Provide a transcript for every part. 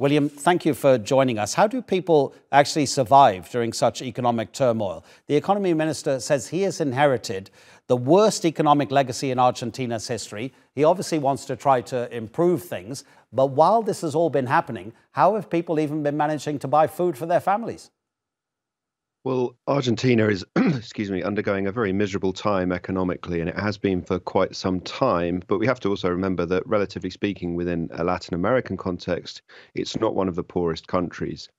William, thank you for joining us. How do people actually survive during such economic turmoil? The economy minister says he has inherited the worst economic legacy in Argentina's history. He obviously wants to try to improve things. But while this has all been happening, how have people even been managing to buy food for their families? Well, Argentina is, excuse me, undergoing a very miserable time economically, and it has been for quite some time. But we have to also remember that, relatively speaking, within a Latin American context, it's not one of the poorest countries.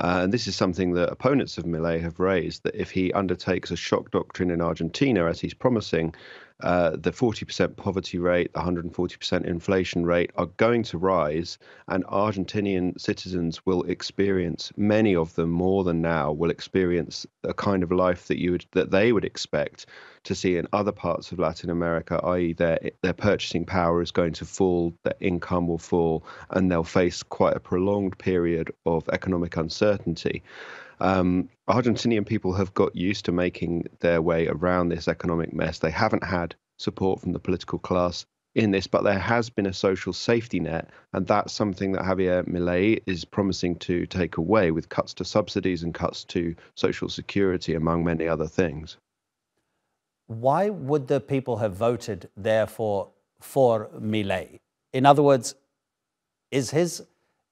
Uh, and this is something that opponents of Milei have raised that if he undertakes a shock doctrine in Argentina, as he's promising, uh, the 40% poverty rate, the 140% inflation rate are going to rise, and Argentinian citizens will experience, many of them more than now, will experience a kind of life that you would that they would expect to see in other parts of Latin America, i.e., their their purchasing power is going to fall, their income will fall, and they'll face quite a prolonged period of economic uncertainty. Um, Argentinian people have got used to making their way around this economic mess. They haven't had support from the political class in this, but there has been a social safety net, and that's something that Javier Milei is promising to take away with cuts to subsidies and cuts to social security, among many other things. Why would the people have voted, therefore, for Milei? In other words, is his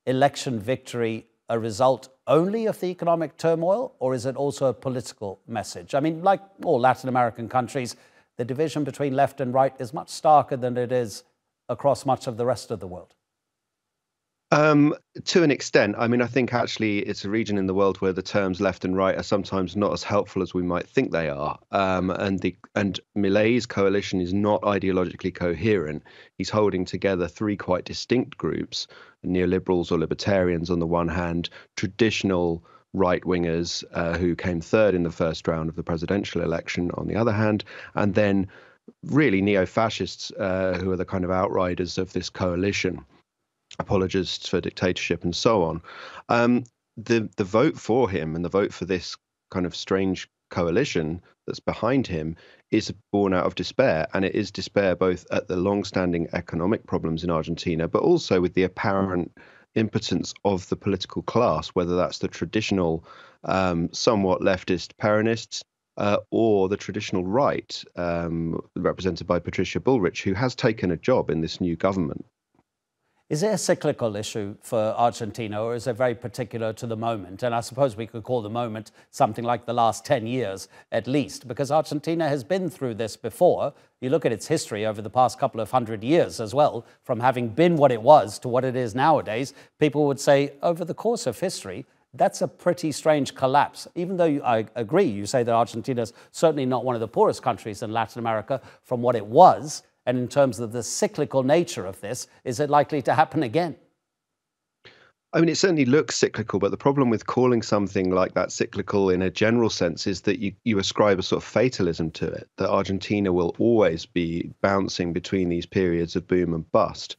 election victory a result only of the economic turmoil, or is it also a political message? I mean, like all Latin American countries, the division between left and right is much starker than it is across much of the rest of the world. Um, to an extent, I mean, I think actually it's a region in the world where the terms left and right are sometimes not as helpful as we might think they are. Um, and the and Milei's coalition is not ideologically coherent. He's holding together three quite distinct groups: neoliberals or libertarians on the one hand, traditional right wingers uh, who came third in the first round of the presidential election on the other hand, and then really neo fascists uh, who are the kind of outriders of this coalition apologists for dictatorship and so on. Um, the the vote for him and the vote for this kind of strange coalition that's behind him is born out of despair, and it is despair both at the long-standing economic problems in Argentina, but also with the apparent impotence of the political class, whether that's the traditional, um, somewhat leftist Peronists. Uh, or the traditional right, um, represented by Patricia Bullrich, who has taken a job in this new government. Is it a cyclical issue for Argentina, or is it very particular to the moment? And I suppose we could call the moment something like the last 10 years at least, because Argentina has been through this before. You look at its history over the past couple of hundred years as well, from having been what it was to what it is nowadays. People would say, over the course of history, that's a pretty strange collapse. Even though I agree, you say that Argentina is certainly not one of the poorest countries in Latin America from what it was. And in terms of the cyclical nature of this, is it likely to happen again? I mean, it certainly looks cyclical, but the problem with calling something like that cyclical in a general sense is that you, you ascribe a sort of fatalism to it, that Argentina will always be bouncing between these periods of boom and bust.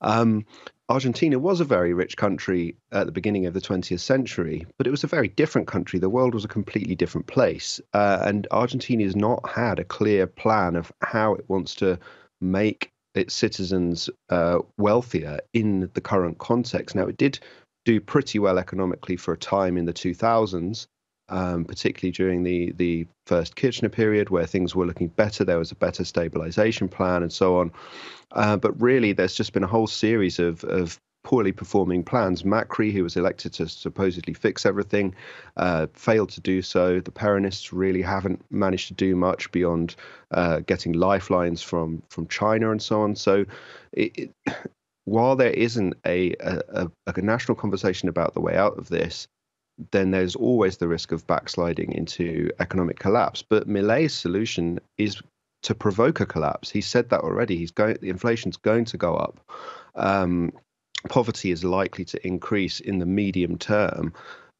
Um, Argentina was a very rich country at the beginning of the 20th century, but it was a very different country. The world was a completely different place. Uh, and Argentina has not had a clear plan of how it wants to make its citizens uh, wealthier in the current context. Now, it did do pretty well economically for a time in the 2000s, um, particularly during the the first Kirchner period, where things were looking better. There was a better stabilization plan and so on. Uh, but really, there's just been a whole series of of poorly performing plans. Macri, who was elected to supposedly fix everything, uh, failed to do so. The Peronists really haven't managed to do much beyond uh, getting lifelines from from China and so on. So, it, it, while there isn't a, a, a national conversation about the way out of this, then there's always the risk of backsliding into economic collapse. But Milei's solution is to provoke a collapse. He said that already. He's going. The inflation's going to go up. Um, poverty is likely to increase in the medium term.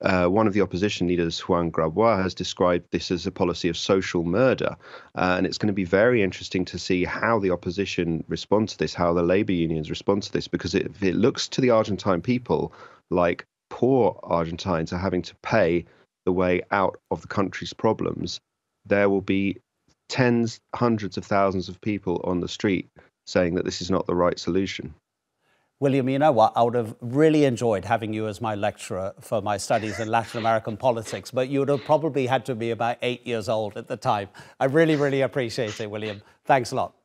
Uh, one of the opposition leaders, Juan Grabois, has described this as a policy of social murder. Uh, and it's going to be very interesting to see how the opposition respond to this, how the labor unions respond to this, because it, it looks to the Argentine people like poor Argentines are having to pay the way out of the country's problems. There will be tens, hundreds of thousands of people on the street saying that this is not the right solution. William, you know what? I would have really enjoyed having you as my lecturer for my studies in Latin American politics, but you would have probably had to be about eight years old at the time. I really, really appreciate it, William. Thanks a lot.